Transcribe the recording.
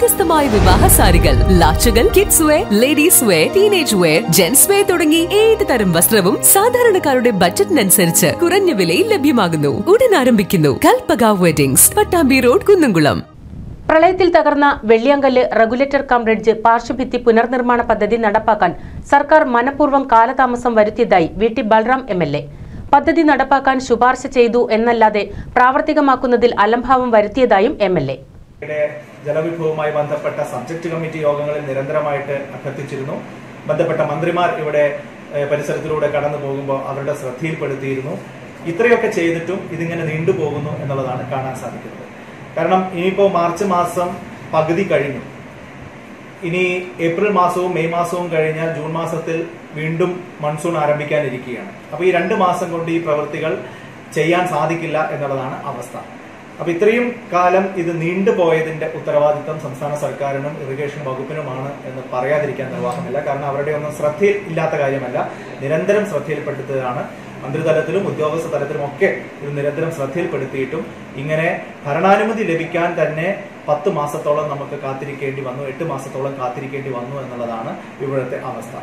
വ്യത്യസ്തമായ വിവാഹ സാരികൾ. ലാച്ചുകൾ kids wear ladies wear teenage wear gents wear തുടങ്ങി ഏത് തരം വസ്ത്രവും സാധാരണക്കാരുടെ ബജറ്റിനനുസരിച്ച് കുറഞ്ഞ വിലയിൽ ലഭ്യമാകുന്നു. ഉടൻ ആരംഭിക്കുന്നു കൽപ്പക വെഡിങ്സ് പട്ടാമ്പി റോഡ് കുന്നംകുളം. പ്രളയത്തിൽ തകർന്ന വെള്ളിയങ്കല്ല് റെഗുലേറ്റർ കം ബ്രിഡ്ജ് പാർശ്വഭിത്തി പുനർനിർമ്മാണ പദ്ധതി നടപ്പാക്കാൻ സർക്കാർ മനഃപൂർവം കാലതാമസം വരുത്തിയതായി V T Balram M L A. പദ്ധതി നടപ്പാക്കാൻ ശുപാർശ ചെയ്തു എന്നല്ലാതെ പ്രാവർത്തികമാക്കുന്നതിൽ അലംഭാവം വരുത്തിയതായും എം എൽ എ. ജലവിഭവവുമായി ബന്ധപ്പെട്ട സബ്ജക്ട് കമ്മിറ്റി യോഗങ്ങളിൽ നിരന്തരമായിട്ട് അഭ്യർത്ഥിച്ചിരുന്നു. ബന്ധപ്പെട്ട മന്ത്രിമാർ ഇവിടെ പരിസരത്തിലൂടെ കടന്നു പോകുമ്പോൾ അവരുടെ ശ്രദ്ധയിൽപ്പെടുത്തിയിരുന്നു. ഇത്രയൊക്കെ ചെയ്തിട്ടും ഇതിങ്ങനെ നീണ്ടുപോകുന്നു എന്നുള്ളതാണ് കാണാൻ സാധിക്കുന്നത്. കാരണം ഇനിയിപ്പോ മാർച്ച് മാസം പകുതി കഴിഞ്ഞു. ഇനി ഏപ്രിൽ മാസവും മെയ് മാസവും കഴിഞ്ഞാൽ ജൂൺ മാസത്തിൽ വീണ്ടും മൺസൂൺ ആരംഭിക്കാനിരിക്കുകയാണ്. അപ്പൊ ഈ രണ്ട് മാസം കൊണ്ട് ഈ പ്രവൃത്തികൾ ചെയ്യാൻ സാധിക്കില്ല എന്നുള്ളതാണ് അവസ്ഥ. അപ്പൊ ഇത്രയും കാലം ഇത് നീണ്ടുപോയതിന്റെ ഉത്തരവാദിത്തം സംസ്ഥാന സർക്കാരിനും ഇറിഗേഷൻ വകുപ്പിനുമാണ് എന്ന് പറയാതിരിക്കാൻ നിർവാഹമില്ല. കാരണം അവരുടെ ഒന്നും ശ്രദ്ധയിൽ ഇല്ലാത്ത കാര്യമല്ല. നിരന്തരം ശ്രദ്ധയിൽപ്പെടുത്തുകയാണ് മന്ത്രിതലത്തിലും ഉദ്യോഗസ്ഥ തലത്തിലും ഒക്കെ ഇത് നിരന്തരം ശ്രദ്ധയിൽപ്പെടുത്തിയിട്ടും ഇങ്ങനെ ഭരണാനുമതി ലഭിക്കാൻ തന്നെ പത്ത് മാസത്തോളം നമുക്ക് കാത്തിരിക്കേണ്ടി വന്നു എട്ട് മാസത്തോളം കാത്തിരിക്കേണ്ടി വന്നു എന്നുള്ളതാണ് ഇവിടുത്തെ അവസ്ഥ.